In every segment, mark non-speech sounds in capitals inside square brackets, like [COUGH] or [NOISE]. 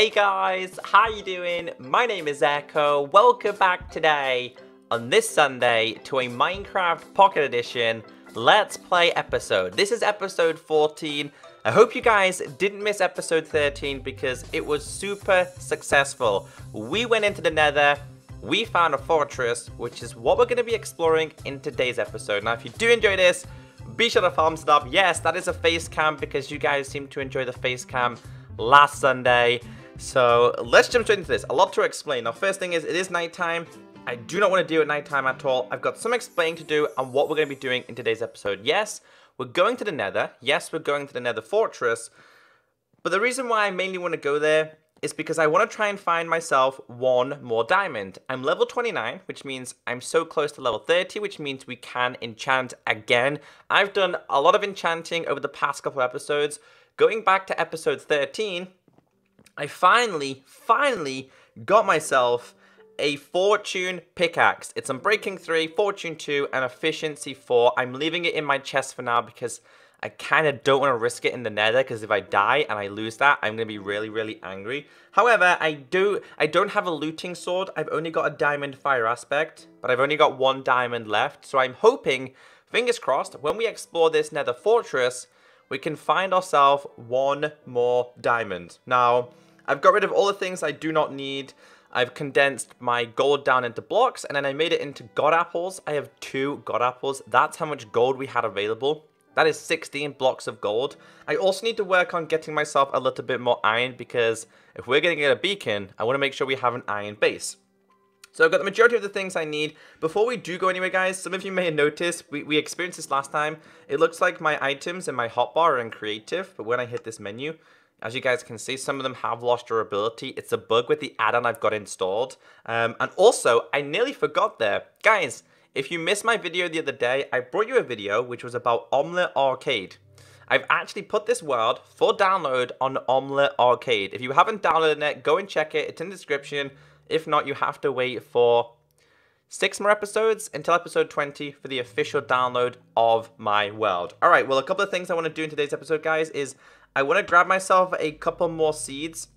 Hey guys, how you doing? My name is Ecko. Welcome back today on this Sunday to a Minecraft Pocket Edition Let's Play episode. This is episode 14. I hope you guys didn't miss episode 13 because it was super successful. We went into the nether, we found a fortress, which is what we're going to be exploring in today's episode. Now, if you do enjoy this, be sure to thumbs it up. Yes, that is a face cam because you guys seem to enjoy the face cam last Sunday. So let's jump straight into this. A lot to explain. Now, first thing is, it is nighttime. I do not want to do it nighttime at all. I've got some explaining to do on what we're going to be doing in today's episode. Yes, we're going to the nether. Yes, we're going to the nether fortress. But the reason why I mainly want to go there is because I want to try and find myself one more diamond. I'm level 29, which means I'm so close to level 30, which means we can enchant again. I've done a lot of enchanting over the past couple episodes. Going back to episode 13, I finally, finally got myself a Fortune pickaxe. It's Unbreaking 3, Fortune 2, and Efficiency 4. I'm leaving it in my chest for now because I kind of don't want to risk it in the nether because if I die and I lose that, I'm going to be really, really angry. However, I do, I don't have a looting sword. I've only got a diamond fire aspect, but I've only got one diamond left. So I'm hoping, fingers crossed, when we explore this nether fortress, we can find ourselves one more diamond. Now, I've got rid of all the things I do not need. I've condensed my gold down into blocks and then I made it into god apples. I have two god apples. That's how much gold we had available. That is 16 blocks of gold. I also need to work on getting myself a little bit more iron because if we're going to get a beacon, I want to make sure we have an iron base. So I've got the majority of the things I need. Before we do go anywhere, guys, some of you may have noticed, we, we experienced this last time. It looks like my items in my hotbar are in creative, but when I hit this menu, as you guys can see, some of them have lost durability. It's a bug with the add-on I've got installed. Um, and also, I nearly forgot there. Guys, if you missed my video the other day, I brought you a video which was about Omlet Arcade. I've actually put this world for download on Omlet Arcade. If you haven't downloaded it, go and check it. It's in the description. If not, you have to wait for six more episodes until episode 20 for the official download of my world. All right, well, a couple of things I want to do in today's episode, guys, is I want to grab myself a couple more seeds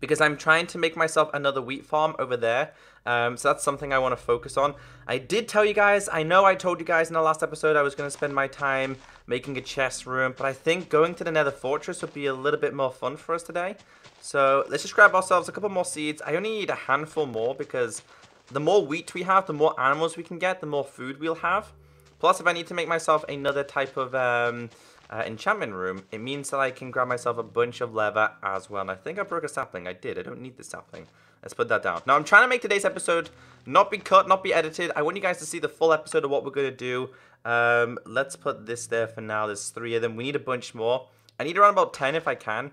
because I'm trying to make myself another wheat farm over there. Um, so that's something I want to focus on. I did tell you guys, I know I told you guys in the last episode I was going to spend my time making a chest room, but I think going to the nether fortress would be a little bit more fun for us today. So let's just grab ourselves a couple more seeds. I only need a handful more because the more wheat we have, the more animals we can get, the more food we'll have. Plus, if I need to make myself another type of um, uh, enchantment room, it means that I can grab myself a bunch of leather as well. And I think I broke a sapling. I did. I don't need the sapling. Let's put that down. Now, I'm trying to make today's episode not be cut, not be edited. I want you guys to see the full episode of what we're going to do. Um, let's put this there for now. There's three of them. We need a bunch more. I need around about 10 if I can.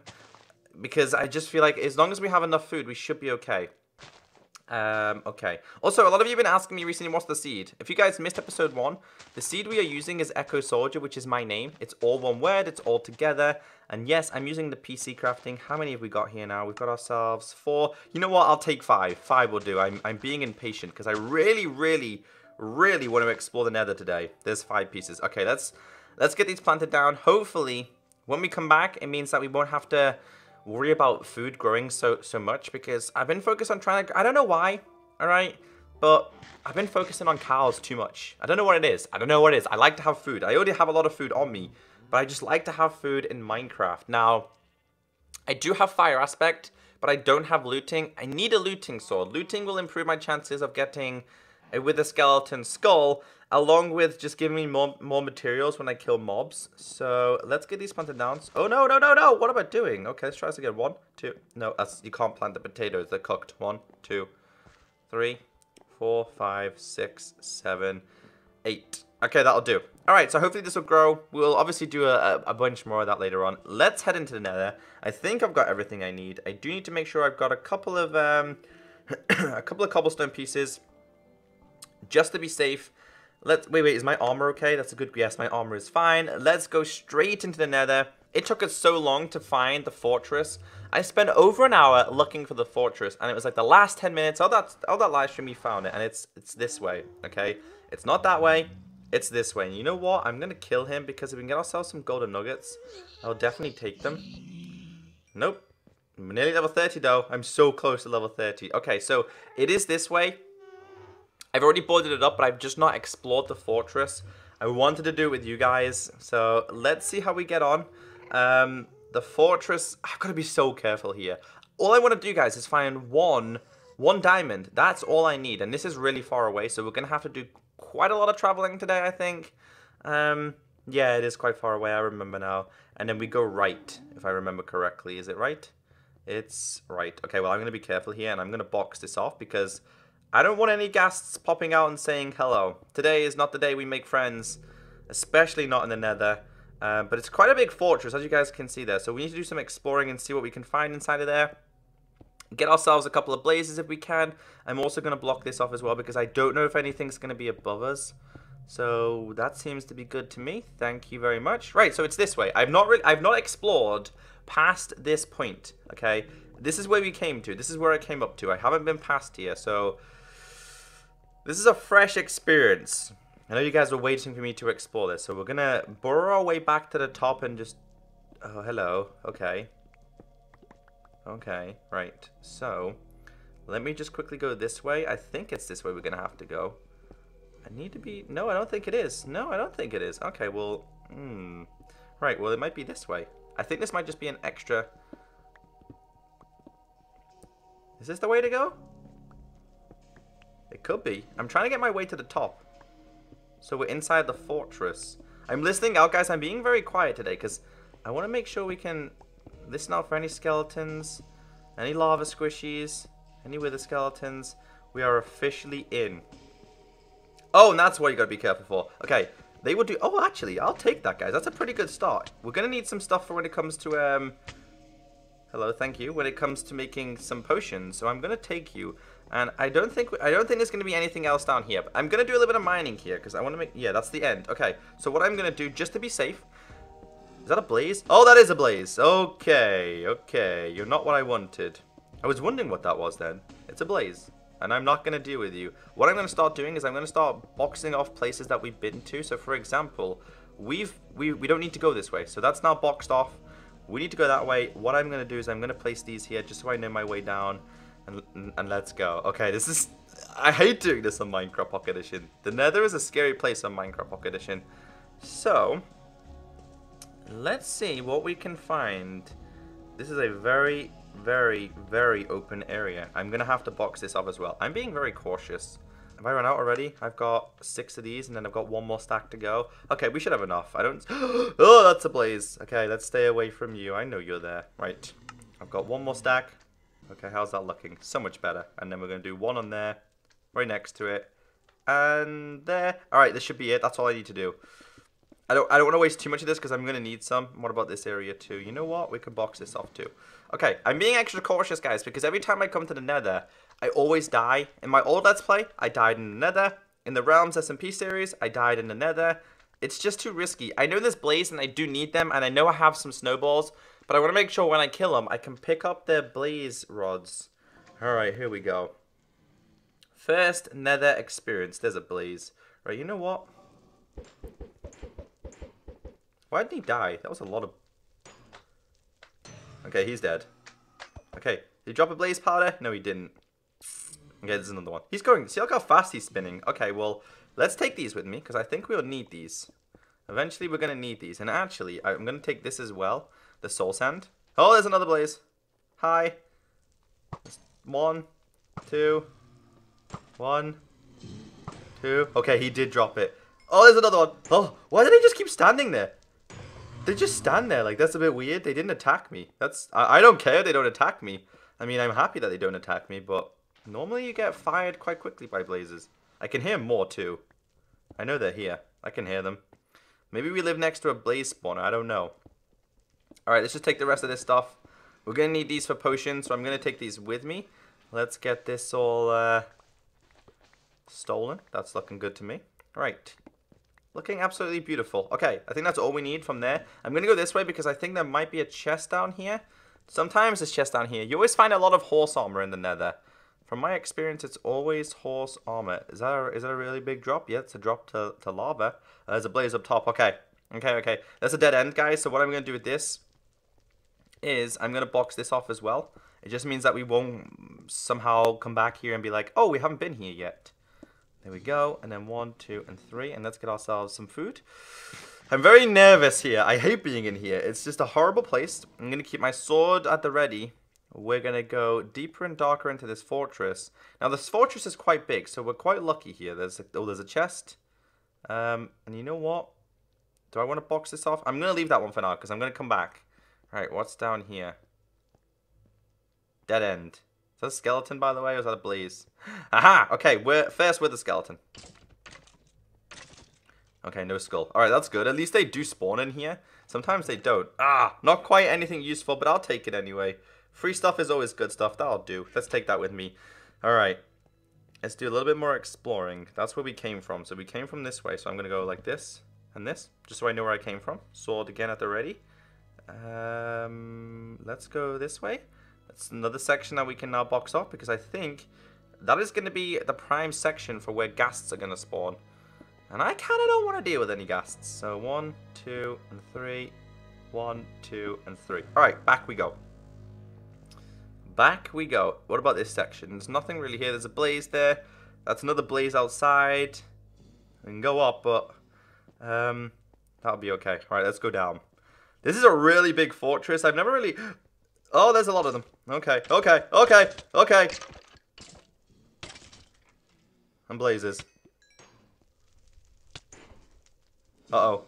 Because I just feel like as long as we have enough food, we should be okay. Um, okay. Also, a lot of you have been asking me recently what's the seed. If you guys missed episode one, the seed we are using is Ecko Soldier, which is my name. It's all one word, it's all together. And yes, I'm using the PC crafting. How many have we got here now? We've got ourselves four. You know what? I'll take five. Five will do. I'm, I'm being impatient because I really, really, really want to explore the nether today. There's five pieces. Okay, let's, let's get these planted down. Hopefully, when we come back, it means that we won't have to worry about food growing so so much because I've been focused on trying to I don't know why, all right? But I've been focusing on cows too much. I don't know what it is. I don't know what it is. I like to have food. I already have a lot of food on me, but I just like to have food in Minecraft. Now, I do have fire aspect, but I don't have looting. I need a looting sword. Looting will improve my chances of getting a skeleton skull, along with just giving me more, more materials when I kill mobs. So let's get these planted down. Oh, no, no, no, no. What am I doing? Okay, let's try this again. One, two. No, you can't plant the potatoes. They're cooked. One, two, three, four, five, six, seven, eight. Okay, that'll do. All right, so hopefully this will grow. We'll obviously do a, a, bunch more of that later on. Let's head into the nether. I think I've got everything I need. I do need to make sure I've got a couple of um, [CLEARS THROAT] a couple of cobblestone pieces just to be safe. Let's wait, wait. Is my armor okay? That's a good guess. My armor is fine. Let's go straight into the Nether. It took us so long to find the fortress. I spent over an hour looking for the fortress, and it was like the last 10 minutes of that of that live stream we found it, and it's it's this way. Okay, it's not that way. It's this way. And you know what? I'm gonna kill him because if we can get ourselves some golden nuggets, I'll definitely take them. Nope. I'm nearly level 30 though. I'm so close to level 30. Okay, so it is this way. I've already boarded it up, but I've just not explored the fortress. I wanted to do it with you guys, so let's see how we get on. Um, the fortress, I've got to be so careful here. All I want to do, guys, is find one, one diamond. That's all I need, and this is really far away, so we're going to have to do quite a lot of traveling today, I think. Um, yeah, it is quite far away, I remember now. And then we go right, if I remember correctly. Is it right? It's right. Okay, well, I'm going to be careful here, and I'm going to box this off because I don't want any ghasts popping out and saying hello. Today is not the day we make friends, especially not in the nether. Uh, but it's quite a big fortress, as you guys can see there. So we need to do some exploring and see what we can find inside of there. Get ourselves a couple of blazes if we can. I'm also going to block this off as well because I don't know if anything's going to be above us. So that seems to be good to me. Thank you very much. Right, so it's this way. I've not really, I've not explored past this point. Okay, this is where we came to. This is where I came up to. I haven't been past here, so this is a fresh experience. I know you guys were waiting for me to explore this, so we're gonna burrow our way back to the top and just... Oh, hello. Okay. Okay, right. So, let me just quickly go this way. I think it's this way we're gonna have to go. I need to be... No, I don't think it is. No, I don't think it is. Okay, well... Hmm. Right, well, it might be this way. I think this might just be an extra... Is this the way to go? It could be. I'm trying to get my way to the top. So we're inside the fortress. I'm listening out, guys. I'm being very quiet today because I want to make sure we can listen out for any skeletons, any lava squishies, any wither skeletons. We are officially in. Oh, and that's what you got to be careful for. Okay, they will do... Oh, actually, I'll take that, guys. That's a pretty good start. We're going to need some stuff for when it comes to... um. Hello, thank you. When it comes to making some potions. So I'm going to take you and I don't think I don't think there's going to be anything else down here. But I'm going to do a little bit of mining here because I want to make... Yeah, that's the end. Okay, so what I'm going to do just to be safe... Is that a blaze? Oh, that is a blaze. Okay, okay. You're not what I wanted. I was wondering what that was then. It's a blaze. And I'm not going to deal with you. What I'm going to start doing is I'm going to start boxing off places that we've been to. So, for example, we've we, we don't need to go this way. So that's now boxed off. We need to go that way. What I'm going to do is I'm going to place these here just so I know my way down and, and let's go. Okay, this is... I hate doing this on Minecraft Pocket Edition. The Nether is a scary place on Minecraft Pocket Edition. So, let's see what we can find. This is a very, very, very open area. I'm going to have to box this up as well. I'm being very cautious. Have I run out already? I've got six of these, and then I've got one more stack to go. Okay, we should have enough. I don't... [GASPS] oh, that's a blaze. Okay, let's stay away from you. I know you're there. Right. I've got one more stack. Okay, how's that looking? So much better. And then we're going to do one on there, right next to it, and there. All right, this should be it. That's all I need to do. I don't, I don't want to waste too much of this because I'm going to need some. What about this area too? You know what? We can box this off too. Okay, I'm being extra cautious, guys, because every time I come to the nether, I always die. In my old Let's Play, I died in the nether. In the Realms SMP series, I died in the nether. It's just too risky. I know there's blaze and I do need them, and I know I have some snowballs, but I want to make sure when I kill them, I can pick up their blaze rods. Alright, here we go. First nether experience. There's a blaze. Right, you know what? Why did he die? That was a lot of... Okay, he's dead. Okay, did he drop a blaze powder? No, he didn't. Okay, there's another one. He's going... See, look how fast he's spinning. Okay, well, let's take these with me, because I think we'll need these. Eventually, we're going to need these. And actually, I'm going to take this as well the soul sand. Oh, there's another blaze. Hi. One, two, one, two. Okay, he did drop it. Oh, there's another one. Oh, why did they just keep standing there? They just stand there. Like, that's a bit weird. They didn't attack me. That's I, I don't care they don't attack me. I mean, I'm happy that they don't attack me, but normally you get fired quite quickly by blazes. I can hear more, too. I know they're here. I can hear them. Maybe we live next to a blaze spawner. I don't know. Alright, let's just take the rest of this stuff. We're to need these for potions, so I'm to take these with me. Let's get this all uh, stolen. That's looking good to me. Right. Looking absolutely beautiful. Okay, I think that's all we need from there. I'm to go this way because I think there might be a chest down here. Sometimes there's chest down here. You always find a lot of horse armor in the nether. From my experience, it's always horse armor. Is that a, is that a really big drop? Yeah, it's a drop to, to lava. Uh, there's a blaze up top. Okay. Okay, okay. That's a dead end, guys. So what I'm to do with this is I'm going to box this off as well. It just means that we won't somehow come back here and be like, oh, we haven't been here yet. There we go. And then one, two, and three. And let's get ourselves some food. I'm very nervous here. I hate being in here. It's just a horrible place. I'm going to keep my sword at the ready. We're going to go deeper and darker into this fortress. Now, this fortress is quite big, so we're quite lucky here. There's a, oh, there's a chest. Um, and you know what? Do I want to box this off? I'm going to leave that one for now, because I'm going to come back. All right, what's down here? Dead end. Is that a skeleton, by the way, or is that a blaze? [GASPS] Aha! Okay, we're first with the skeleton. Okay, no skull. Alright, that's good. At least they do spawn in here. Sometimes they don't. Ah, not quite anything useful, but I'll take it anyway. Free stuff is always good stuff. That'll do. Let's take that with me. Alright. Let's do a little bit more exploring. That's where we came from. So we came from this way. So I'm going to go like this and this. Just so I know where I came from. Sword again at the ready. Um, let's go this way. That's another section that we can now box off because I think that is going to be the prime section for where ghasts are going to spawn. And I kind of don't want to deal with any ghasts. So one, two, and three. One, two, and three. Alright, back we go. Back we go. What about this section? There's nothing really here. There's a blaze there. That's another blaze outside. We can go up, but um, that'll be okay. Alright, let's go down. This is a really big fortress. I've never really... Oh, there's a lot of them. Okay, okay, okay, okay. And blazes. Uh-oh.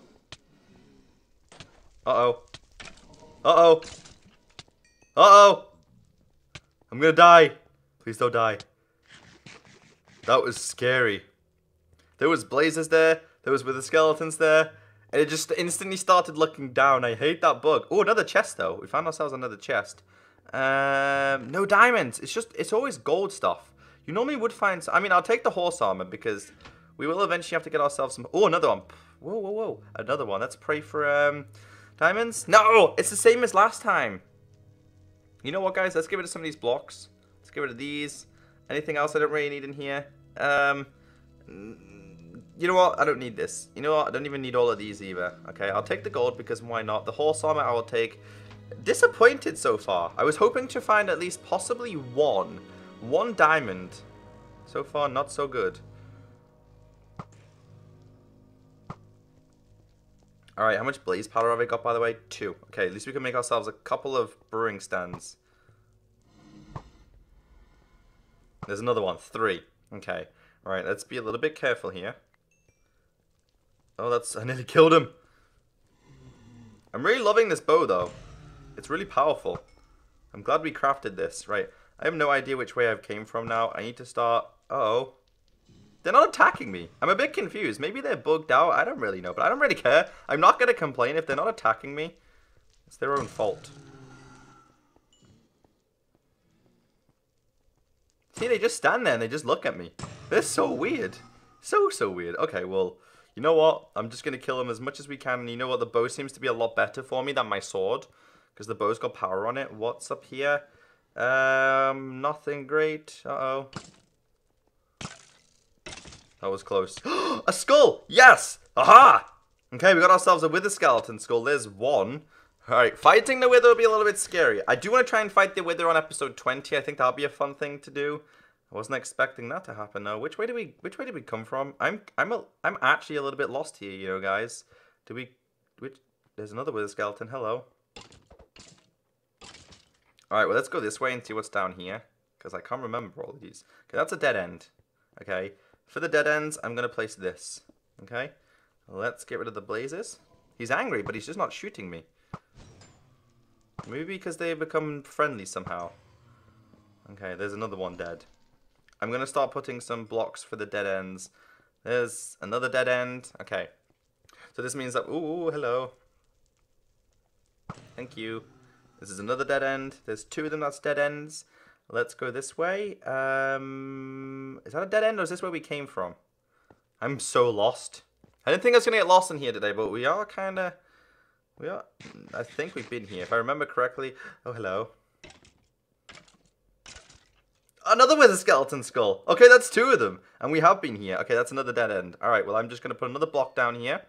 Uh-oh. Uh-oh. Uh-oh. I'm gonna die. Please don't die. That was scary. There was blazes there. There was wither skeletons there. And it just instantly started looking down. I hate that bug. Oh, another chest, though. We found ourselves another chest. Um, no diamonds. It's just, it's always gold stuff. You normally would find, I mean, I'll take the horse armor because we will eventually have to get ourselves some, oh, another one. Whoa, whoa, whoa. Another one. Let's pray for um, diamonds. No, it's the same as last time. You know what, guys? Let's get rid of some of these blocks. Let's get rid of these. Anything else I don't really need in here? Um, you know what? I don't need this. You know what? I don't even need all of these either. Okay, I'll take the gold because why not? The horse armor I will take. Disappointed so far. I was hoping to find at least possibly one. One diamond. So far, not so good. Alright, how much blaze powder have I got, by the way? Two. Okay, at least we can make ourselves a couple of brewing stands. There's another one. Three. Okay. Alright, let's be a little bit careful here. Oh, that's... I nearly killed him. I'm really loving this bow, though. It's really powerful. I'm glad we crafted this. Right. I have no idea which way I've came from now. I need to start... Uh oh they're not attacking me. I'm a bit confused. Maybe they're bugged out. I don't really know, but I don't really care. I'm not going to complain if they're not attacking me. It's their own fault. See, they just stand there and they just look at me. They're so weird. So, so weird. Okay, well, you know what? I'm just going to kill them as much as we can. And you know what? The bow seems to be a lot better for me than my sword. Because the bow's got power on it. What's up here? Um, nothing great. Uh-oh. That was close. [GASPS] a skull! Yes! Aha! Okay, we got ourselves a Wither Skeleton skull. There's one. Alright, fighting the Wither will be a little bit scary. I do want to try and fight the Wither on episode 20. I think that'll be a fun thing to do. I wasn't expecting that to happen though. Which way did we which way did we come from? I'm I'm a, I'm actually a little bit lost here, you know, guys. Do we which there's another Wither Skeleton. Hello. Alright, well let's go this way and see what's down here. Because I can't remember all of these. Okay, that's a dead end. Okay. For the dead ends, I'm going to place this. Okay? Let's get rid of the blazes. He's angry, but he's just not shooting me. Maybe because they become friendly somehow. Okay, there's another one dead. I'm going to start putting some blocks for the dead ends. There's another dead end. Okay. So this means that... Ooh, hello. Thank you. This is another dead end. There's two of them that's dead ends. Let's go this way. Um, is that a dead end or is this where we came from? I'm so lost. I didn't think I was going to get lost in here today, but we are kind of... We are... I think we've been here. If I remember correctly... Oh, hello. Another wither skeleton skull. Okay, that's two of them. And we have been here. Okay, that's another dead end. Alright, well, I'm just going to put another block down here.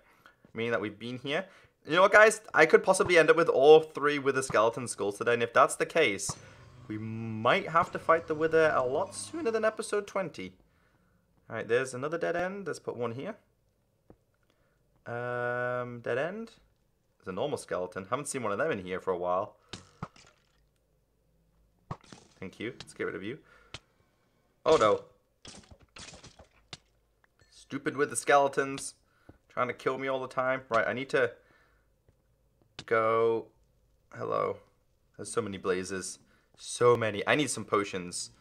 Meaning that we've been here. You know what, guys? I could possibly end up with all three Wither skeleton skulls today, and if that's the case, we might have to fight the Wither a lot sooner than episode 20. Alright, there's another dead end. Let's put one here. Um, dead end. There's a normal skeleton. Haven't seen one of them in here for a while. Thank you. Let's get rid of you. Oh no. Stupid wither skeletons. Trying to kill me all the time. Right, I need to go. Hello. There's so many blazes. So many. I need some potions.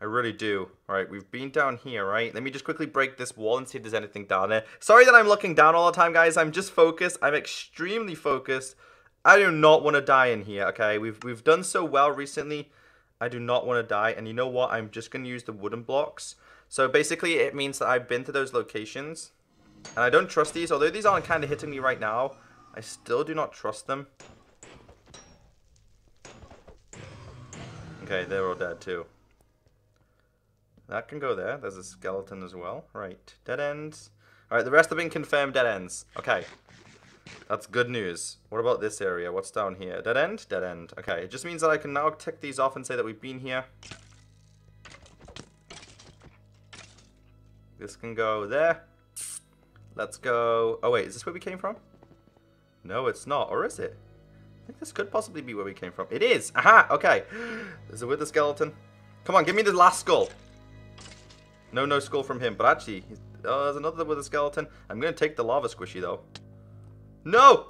I really do. Alright, we've been down here, right? Let me just quickly break this wall and see if there's anything down there. Sorry that I'm looking down all the time, guys. I'm just focused. I'm extremely focused. I do not want to die in here, okay? We've, we've done so well recently. I do not want to die. And you know what? I'm just going to use the wooden blocks. So basically, it means that I've been to those locations. And I don't trust these. Although these aren't kind of hitting me right now, I still do not trust them. Okay, they're all dead too. That can go there. There's a skeleton as well. Right. Dead ends. Alright, the rest have been confirmed dead ends. Okay. That's good news. What about this area? What's down here? Dead end? Dead end. Okay, it just means that I can now tick these off and say that we've been here. This can go there. Let's go... Oh, wait. Is this where we came from? No, it's not. Or is it? I think this could possibly be where we came from. It is! Aha! Okay. Is it with the skeleton? Come on, give me the last skull. No, no skull from him. But actually, oh, there's another wither skeleton. I'm going to take the lava squishy, though. No!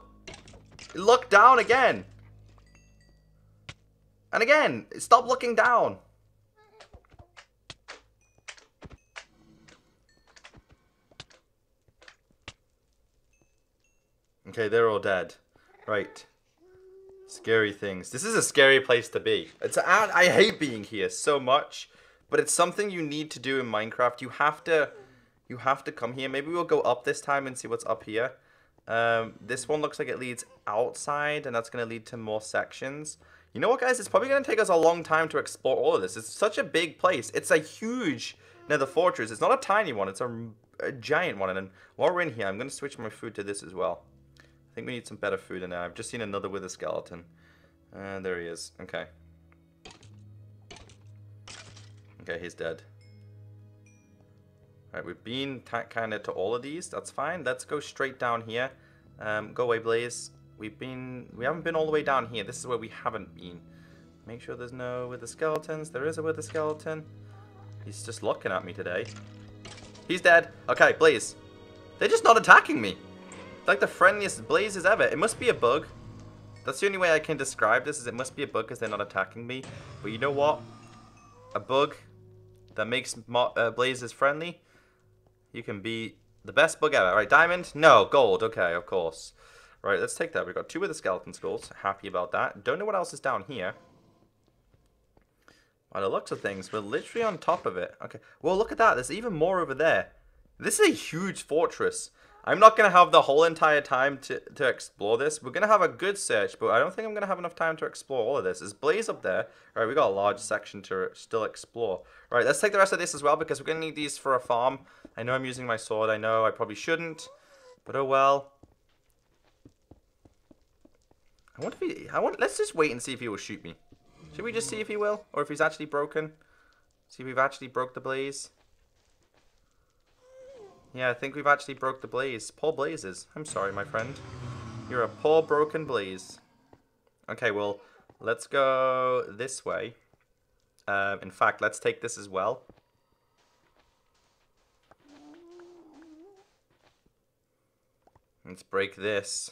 Look down again. And again, stop looking down. Okay, they're all dead. Right. Scary things. This is a scary place to be. It's I hate being here so much. But it's something you need to do in Minecraft. You have to you have to come here. Maybe we'll go up this time and see what's up here. Um, this one looks like it leads outside, and that's going to lead to more sections. You know what, guys? It's probably going to take us a long time to explore all of this. It's such a big place. It's a huge nether fortress. It's not a tiny one. It's a, a giant one. And while we're in here, I'm going to switch my food to this as well. I think we need some better food in there. I've just seen another wither skeleton. Uh, there he is. Okay. Okay, he's dead. Alright, we've been kind of to all of these. That's fine. Let's go straight down here. Um, go away, Blaze. We've been... We haven't been all the way down here. This is where we haven't been. Make sure there's no wither skeletons. There is a wither skeleton. He's just looking at me today. He's dead. Okay, Blaze. They're just not attacking me. Like the friendliest blazes ever. It must be a bug. That's the only way I can describe this is it must be a bug because they're not attacking me. But you know what? A bug that makes uh, blazes friendly, you can be the best bug ever. Right, diamond? No, gold. Okay, of course. Right, let's take that. We've got two of the skeleton skulls. Happy about that. Don't know what else is down here. By the looks of things, we're literally on top of it. Okay. Well, look at that. There's even more over there. This is a huge fortress. I'm not going to have the whole entire time to, to explore this. We're going to have a good search, but I don't think I'm going to have enough time to explore all of this. There's Blaze up there? All right, we got a large section to still explore. All right, let's take the rest of this as well because we're going to need these for a farm. I know I'm using my sword. I know I probably shouldn't, but oh well. I wonder if he... I want, let's just wait and see if he will shoot me. Should we just see if he will? Or if he's actually broken? See if we've actually broke the blaze? Yeah, I think we've actually broke the blaze. Poor blazes. I'm sorry, my friend. You're a poor broken blaze. Okay, well, let's go this way. Um, in fact, let's take this as well. Let's break this.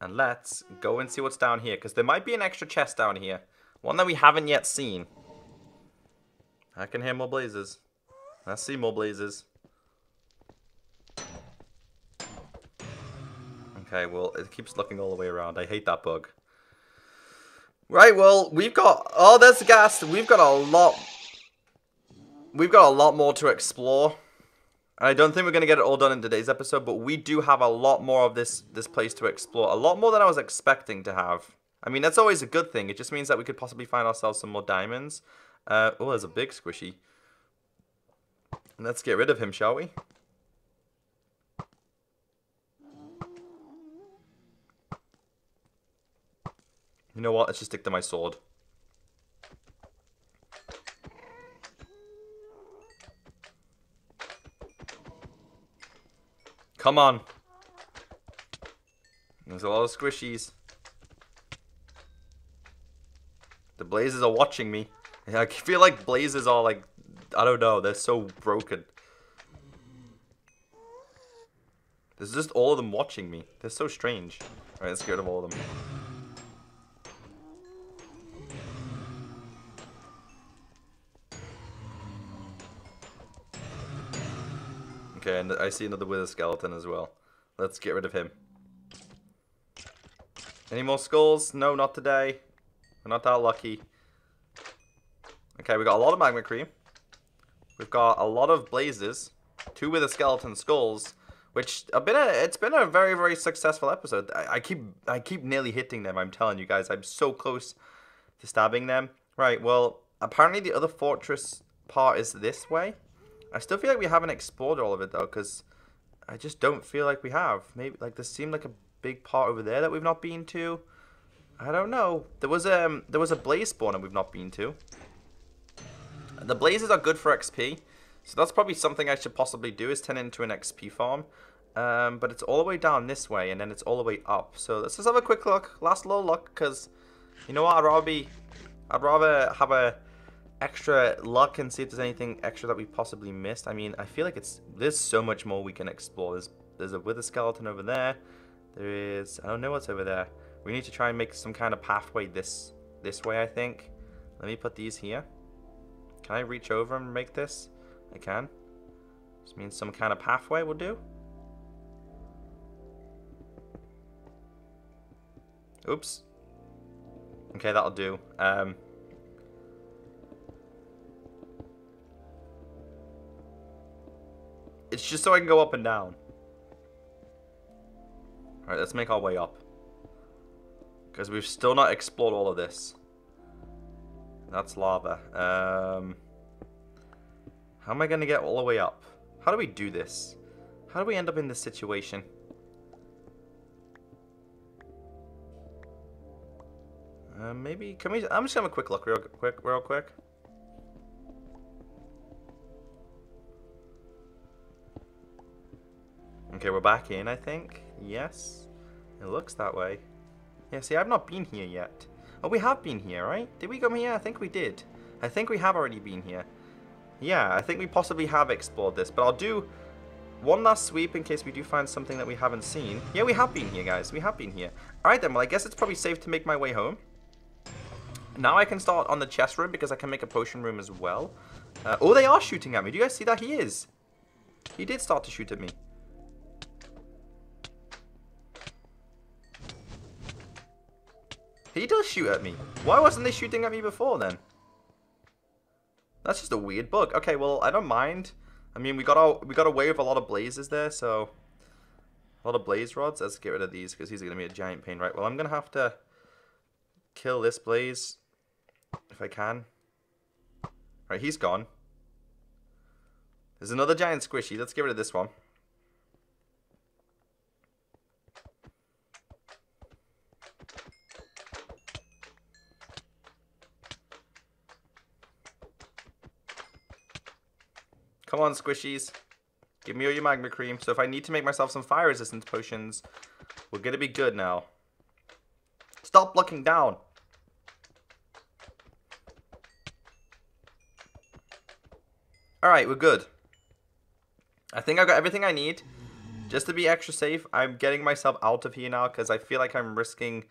And let's go and see what's down here. Because there might be an extra chest down here. One that we haven't yet seen. I can hear more blazes. I see more blazes. Okay, well, it keeps looking all the way around. I hate that bug. Right, well, we've got... Oh, there's the ghast. We've got a lot... We've got a lot more to explore. I don't think we're going to get it all done in today's episode, but we do have a lot more of this this place to explore. A lot more than I was expecting to have. I mean, that's always a good thing. It just means that we could possibly find ourselves some more diamonds. Uh, oh, there's a big squishy. Let's get rid of him, shall we? You know what? Let's just stick to my sword. Come on. There's a lot of squishies. The blazes are watching me. [LAUGHS] I feel like blazes are like, I don't know, they're so broken. There's just all of them watching me. They're so strange. Alright, let's get rid of all of them. And I see another wither skeleton as well. Let's get rid of him. Any more skulls? No, not today. We're not that lucky. Okay, we got a lot of magma cream. We've got a lot of blazes. Two wither skeleton skulls. Which a bit of, it's been a very very successful episode. I, I keep I keep nearly hitting them. I'm telling you guys, I'm so close to stabbing them. Right. Well, apparently the other fortress part is this way. I still feel like we haven't explored all of it though, because I just don't feel like we have. Maybe like this seemed like a big part over there that we've not been to. I don't know. There was um there was a blaze spawner we've not been to. The blazes are good for XP, so that's probably something I should possibly do is turn into an XP farm. Um, but it's all the way down this way, and then it's all the way up. So let's just have a quick look, last little look, because you know what? I'd rather be, I'd rather have a extra luck and see if there's anything extra that we possibly missed. I mean, I feel like it's there's so much more we can explore. There's there's a wither skeleton over there. There is I don't know what's over there. We need to try and make some kind of pathway this this way. I think. Let me put these here. Can I reach over and make this? I can. This means some kind of pathway will do. Oops. Okay, that'll do. Um, It's just so I can go up and down. Alright, let's make our way up. Because we've still not explored all of this. That's lava. Um, how am I going to get all the way up? How do we do this? How do we end up in this situation? Uh, maybe, can we, I'm just going to have a quick look real quick, real quick. Okay, we're back in, I think. Yes. It looks that way. Yeah, see, I've not been here yet. Oh, we have been here, right? Did we come here? I think we did. I think we have already been here. Yeah, I think we possibly have explored this, but I'll do one last sweep in case we do find something that we haven't seen. Yeah, we have been here, guys. We have been here. Alright then, well, I guess it's probably safe to make my way home. Now I can start on the chest room because I can make a potion room as well. Uh, oh, they are shooting at me. Do you guys see that? He is. He did start to shoot at me. He does shoot at me. Why wasn't they shooting at me before then? That's just a weird bug. Okay, well, I don't mind. I mean, we got our, we got away with a lot of blazes there, so... A lot of blaze rods. Let's get rid of these, because these are going to be a giant pain. Right, well, I'm going to have to kill this blaze, if I can. Right, he's gone. There's another giant squishy. Let's get rid of this one. Come on, squishies. Give me all your magma cream. So if I need to make myself some fire resistance potions, we're going to be good now. Stop looking down. Alright, we're good. I think I've got everything I need. Just to be extra safe, I'm getting myself out of here now because I feel like I'm risking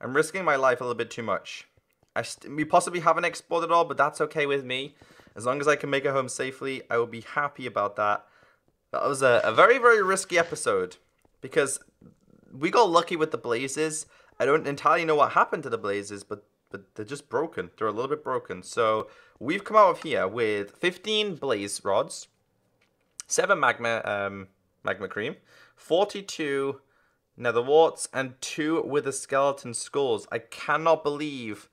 I'm risking my life a little bit too much. I we possibly haven't explored it all, but that's okay with me. As long as I can make it home safely, I will be happy about that. That was a, a very, very risky episode because we got lucky with the blazes. I don't entirely know what happened to the blazes, but but they're just broken. They're a little bit broken. So we've come out of here with 15 blaze rods, 7 magma um, magma cream, 42 nether warts, and 2 wither skeleton skulls. I cannot believe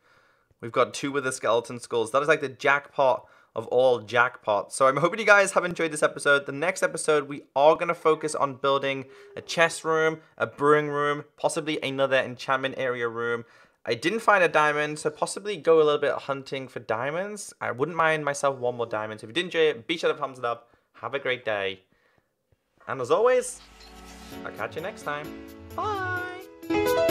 we've got 2 wither skeleton skulls. That is like the jackpot of all jackpots. So I'm hoping you guys have enjoyed this episode. The next episode, we are going to focus on building a chest room, a brewing room, possibly another enchantment area room. I didn't find a diamond, so possibly go a little bit hunting for diamonds. I wouldn't mind myself one more diamond. So if you did enjoy it, be sure to thumbs it up. Have a great day. And as always, I'll catch you next time. Bye!